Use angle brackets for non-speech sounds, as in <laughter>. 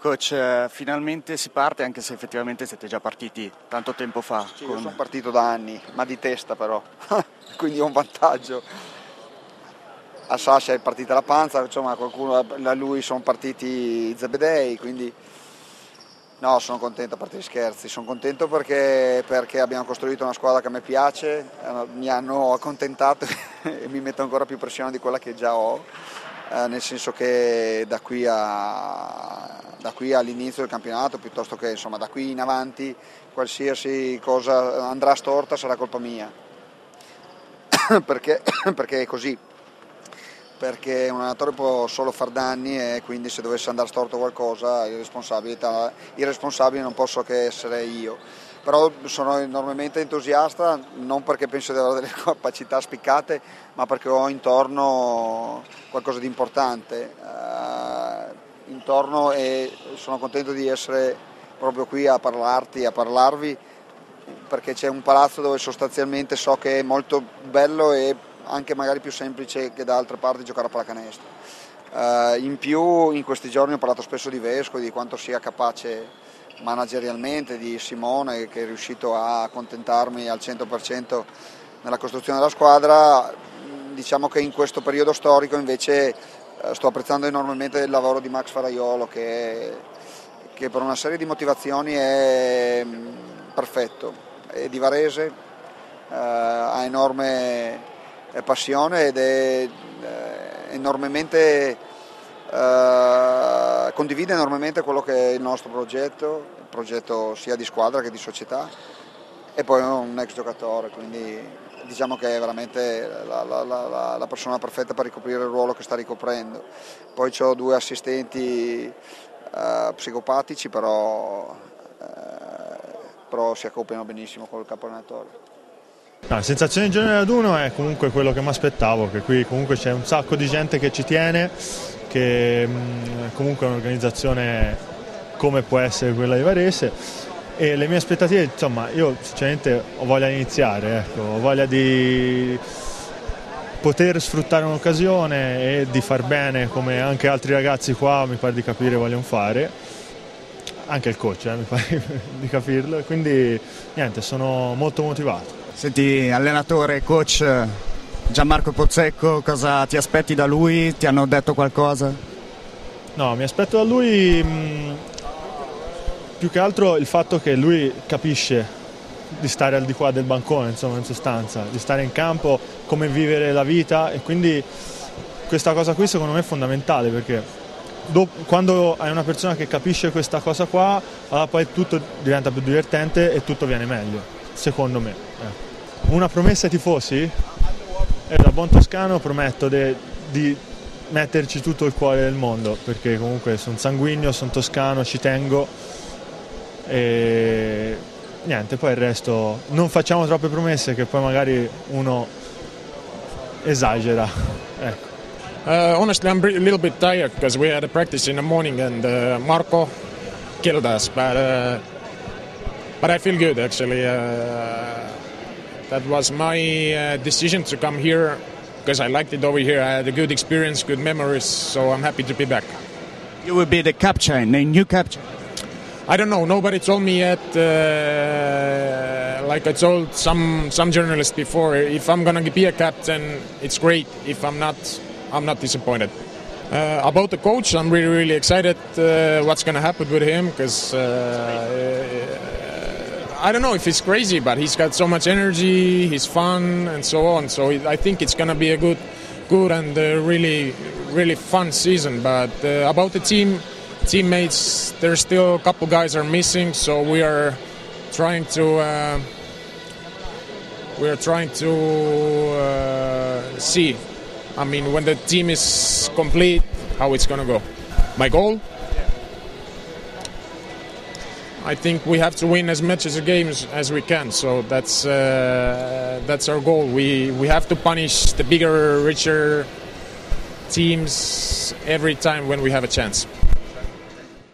Coach, eh, finalmente si parte anche se effettivamente siete già partiti tanto tempo fa. Sì, con... Sono partito da anni, ma di testa però, <laughs> quindi ho un vantaggio. A Sasha è partita la panza, insomma qualcuno, da lui sono partiti i Zebedei, quindi no, sono contento a parte gli scherzi, sono contento perché, perché abbiamo costruito una squadra che a me piace, eh, mi hanno accontentato <laughs> e mi metto ancora più pressione di quella che già ho eh, nel senso che da qui, a, da qui, all'inizio del campionato, piuttosto che insomma, da qui in avanti, qualsiasi cosa andrà storta sarà colpa mia, <coughs> perché, <coughs> perché è così, perché un allenatore può solo far danni e quindi se dovesse andare storto qualcosa il responsabile non posso che essere io però sono enormemente entusiasta non perché penso di avere delle <laughs> capacità spiccate ma perché ho intorno qualcosa di importante uh, intorno e sono contento di essere proprio qui a parlarti, a parlarvi perché c'è un palazzo dove sostanzialmente so che è molto bello e anche magari più semplice che da altre parti giocare a pallacanestro. Uh, in più in questi giorni ho parlato spesso di Vesco di quanto sia capace managerialmente di Simone che è riuscito a accontentarmi al 100% nella costruzione della squadra, diciamo che in questo periodo storico invece eh, sto apprezzando enormemente il lavoro di Max Faraiolo che, che per una serie di motivazioni è mm, perfetto, è di Varese, eh, ha enorme passione ed è eh, enormemente Uh, condivide enormemente quello che è il nostro progetto, il progetto sia di squadra che di società e poi è un ex giocatore, quindi diciamo che è veramente la, la, la, la persona perfetta per ricoprire il ruolo che sta ricoprendo. Poi ho due assistenti uh, psicopatici, però, uh, però si accoppiano benissimo con il capo allenatore. No, la sensazione in genere ad uno è comunque quello che mi aspettavo, che qui comunque c'è un sacco di gente che ci tiene, che mh, comunque è un'organizzazione come può essere quella di Varese. E le mie aspettative, insomma, io sinceramente ho voglia di iniziare, ecco, ho voglia di poter sfruttare un'occasione e di far bene come anche altri ragazzi qua mi pare di capire vogliono fare. Anche il coach eh, mi pare <laughs> di capirlo. Quindi niente sono molto motivato. Senti, allenatore, coach Gianmarco Pozzecco, cosa ti aspetti da lui? Ti hanno detto qualcosa? No, mi aspetto da lui mh, mm, più che altro il fatto che lui capisce di stare al di qua del bancone, insomma, in sostanza, di stare in campo, come vivere la vita e quindi questa cosa qui secondo me è fondamentale perché dopo, quando hai una persona che capisce questa cosa qua, allora poi tutto diventa più divertente e tutto viene meglio, secondo me. Eh. Una promessa ai tifosi? E da buon toscano prometto di metterci tutto il cuore del mondo, perché comunque sono sanguigno, sono toscano, ci tengo. E niente, poi il resto non facciamo troppe promesse che poi magari uno esagera. Ecco. Uh, honestly, I'm a little bit tired because we had a practice in the morning and uh, Marco killed us, but uh, but I feel good actually. Uh, that was my uh, decision to come here because I liked it over here. I had a good experience, good memories, so I'm happy to be back. You will be the captain, the new captain. I don't know. Nobody told me yet. Uh, like I told some some journalists before, if I'm gonna be a captain, it's great. If I'm not, I'm not disappointed. Uh, about the coach, I'm really really excited. Uh, what's gonna happen with him because uh, I don't know if he's crazy, but he's got so much energy, he's fun, and so on. So I think it's gonna be a good, good and uh, really, really fun season. But uh, about the team, teammates, there's still a couple guys are missing, so we are trying to. Uh, we are trying to uh, see. I mean, when the team is complete, how it's gonna go. My goal I think we have to win as much as games as we can. So that's uh, that's our goal. We we have to punish the bigger, richer teams every time when we have a chance.